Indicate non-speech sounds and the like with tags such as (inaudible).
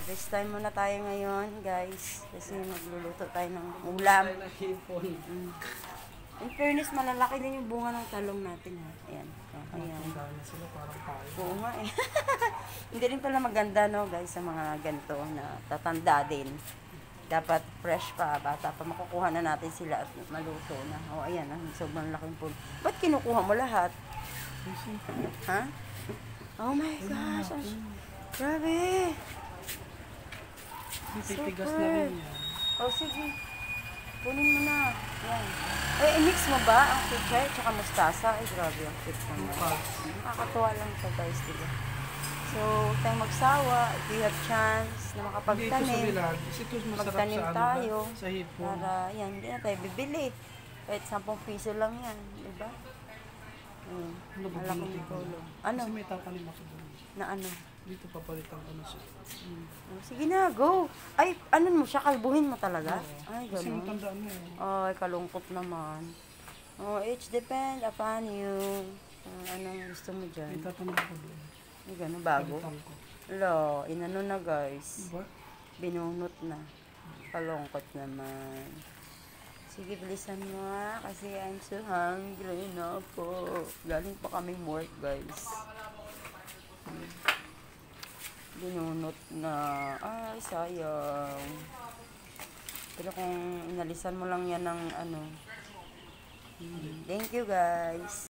Harvest time muna tayo ngayon, guys. Kasi magluluto tayo ng ulam. Mm. In fairness, malalaki din yung bunga ng talong natin. Ha? Ayan. Oh, ayan. Oo nga eh. (laughs) Hindi rin pala maganda, no, guys, sa mga ganito na tatanda din. Dapat fresh pa, bata pa, makukuha na natin sila at maluto na. O, oh, ayan, ah, sobrang laking pool. Ba't kinukuha mo lahat? Ha? Oh my gosh, grabe. Super. na rin yan. Oh, sige. Kunin mo na. Yan. Eh, i-mix mo ba ang pechay at saka mustasa? Ay, grabe ang. Bukas. Nakakatuwa lang to guys, diba? So, huwag tayong magsawa. If you have chance na ito makapagtanim, ito magtanim ano tayo. Sa hipon. para, yan, hindi na tayo bibili. Kahit 10 piso lang yan, diba? Hmm. Ano ba. Ano? Kasi may tatanim ako doon. Na ano? Dito papalitan ko na siya. Oh, Sige na, go. Ay, ano mo siya? Kalbuhin mo talaga? Ay, Kasi ganun. matandaan mo. eh. Ay, kalungkot naman. Oh, it depend upon you. Kung anong gusto mo May dyan. tatanim ako doon. Ay, ganun, bago. Palitan ko. Lo, inano na guys. Diba? Binunot na. Kalungkot naman. Sige, bilisan mo ha. Kasi I'm so hungry na po. Galing pa kami work, guys. Hmm. Binunot na. Ay, sayang. Pero kung inalisan mo lang yan ng ano. hmm, Thank you, guys.